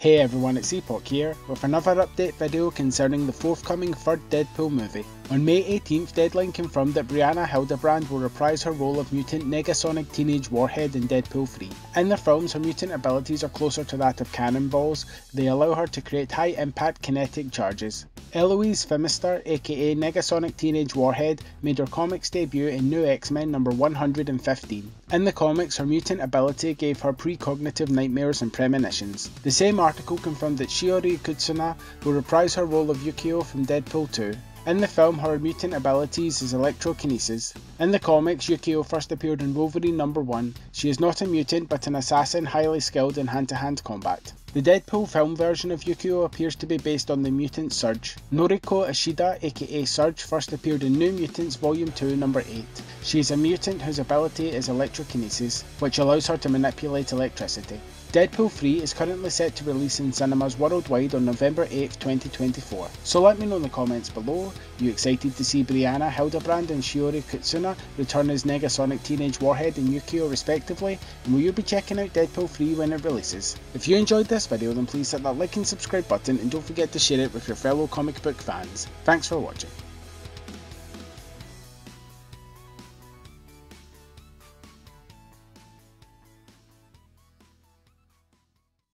Hey everyone, it's Epoc here with another update video concerning the forthcoming third Deadpool movie. On May 18th, Deadline confirmed that Brianna Hildebrand will reprise her role of mutant Negasonic Teenage Warhead in Deadpool 3. In the films, her mutant abilities are closer to that of cannonballs, they allow her to create high impact kinetic charges. Eloise Phimister, aka Negasonic Teenage Warhead, made her comics debut in New X-Men number 115. In the comics, her mutant ability gave her precognitive nightmares and premonitions. The same article confirmed that Shiori Kutsuna will reprise her role of Yukio from Deadpool 2. In the film, her mutant abilities is electrokinesis. In the comics, Yukio first appeared in Wolverine number 1. She is not a mutant but an assassin highly skilled in hand-to-hand combat. The Deadpool film version of Yukio appears to be based on the mutant Surge. Noriko Ishida, aka Surge, first appeared in New Mutants Volume 2 number 8. She is a mutant whose ability is electrokinesis, which allows her to manipulate electricity. Deadpool 3 is currently set to release in cinemas worldwide on November 8, 2024. So let me know in the comments below, you excited to see Brianna Hildebrand and Shiori Kutsuna return as Negasonic Teenage Warhead and Yukio respectively, and will you be checking out Deadpool 3 when it releases? If you enjoyed this video then please hit that like and subscribe button and don't forget to share it with your fellow comic book fans. Thanks for watching.